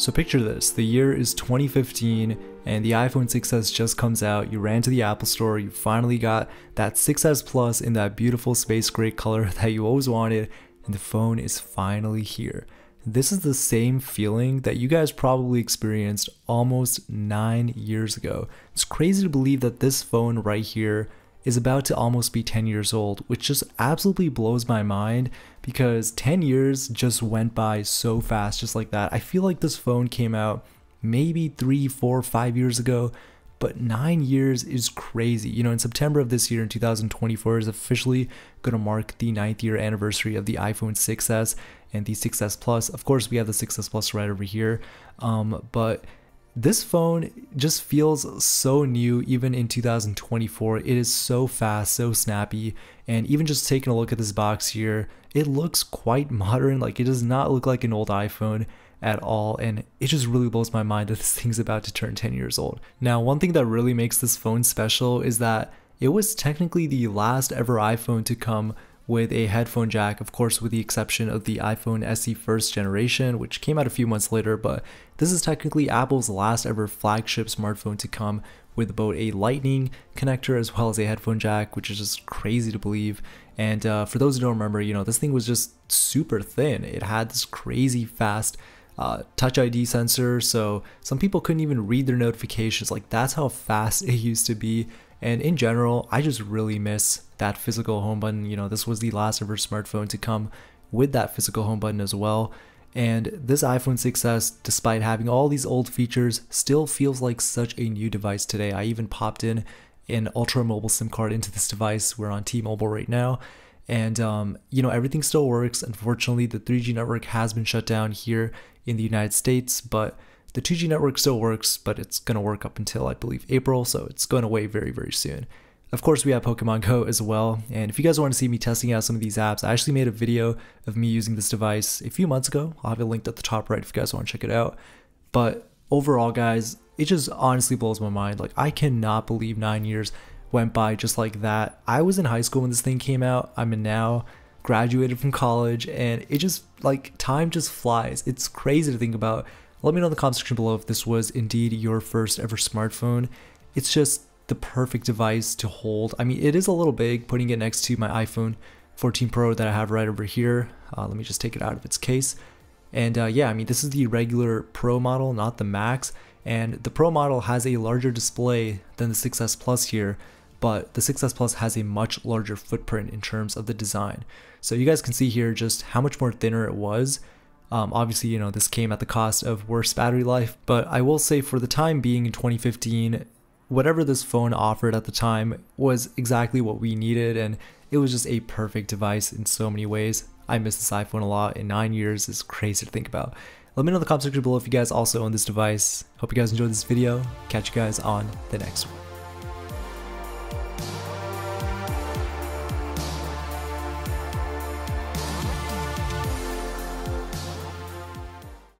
So picture this, the year is 2015 and the iPhone 6s just comes out, you ran to the Apple store, you finally got that 6s Plus in that beautiful space gray color that you always wanted and the phone is finally here. This is the same feeling that you guys probably experienced almost 9 years ago. It's crazy to believe that this phone right here is about to almost be 10 years old, which just absolutely blows my mind because 10 years just went by so fast, just like that. I feel like this phone came out maybe three, four, five years ago, but nine years is crazy. You know, in September of this year, in 2024, is officially going to mark the ninth year anniversary of the iPhone 6s and the 6s Plus. Of course, we have the 6s Plus right over here, um, but this phone just feels so new even in 2024. It is so fast, so snappy, and even just taking a look at this box here, it looks quite modern. Like it does not look like an old iPhone at all and it just really blows my mind that this thing's about to turn 10 years old. Now, one thing that really makes this phone special is that it was technically the last ever iPhone to come with a headphone jack, of course, with the exception of the iPhone SE first generation, which came out a few months later, but this is technically Apple's last ever flagship smartphone to come with both a lightning connector as well as a headphone jack, which is just crazy to believe. And uh, for those who don't remember, you know, this thing was just super thin. It had this crazy fast uh, touch ID sensor, so some people couldn't even read their notifications. Like that's how fast it used to be. And in general, I just really miss that physical home button. You know, this was the last ever smartphone to come with that physical home button as well. And this iPhone 6s, despite having all these old features, still feels like such a new device today. I even popped in an Ultra Mobile SIM card into this device. We're on T-Mobile right now. And, um, you know, everything still works. Unfortunately, the 3G network has been shut down here in the United States, but the 2G network still works, but it's going to work up until, I believe, April. So it's going away very, very soon. Of course, we have Pokemon Go as well. And if you guys want to see me testing out some of these apps, I actually made a video of me using this device a few months ago. I'll have it linked at the top right if you guys want to check it out. But overall, guys, it just honestly blows my mind. Like, I cannot believe nine years went by just like that. I was in high school when this thing came out. I'm now, graduated from college, and it just, like, time just flies. It's crazy to think about. Let me know in the comment section below if this was indeed your first ever smartphone. It's just the perfect device to hold. I mean, it is a little big putting it next to my iPhone 14 Pro that I have right over here. Uh, let me just take it out of its case. And uh, yeah, I mean, this is the regular Pro model, not the Max. And the Pro model has a larger display than the 6S Plus here, but the 6S Plus has a much larger footprint in terms of the design. So you guys can see here just how much more thinner it was. Um, obviously, you know, this came at the cost of worse battery life, but I will say for the time being in 2015, whatever this phone offered at the time was exactly what we needed and it was just a perfect device in so many ways. I miss this iPhone a lot in nine years is crazy to think about. Let me know in the comment section below if you guys also own this device. Hope you guys enjoyed this video. Catch you guys on the next one.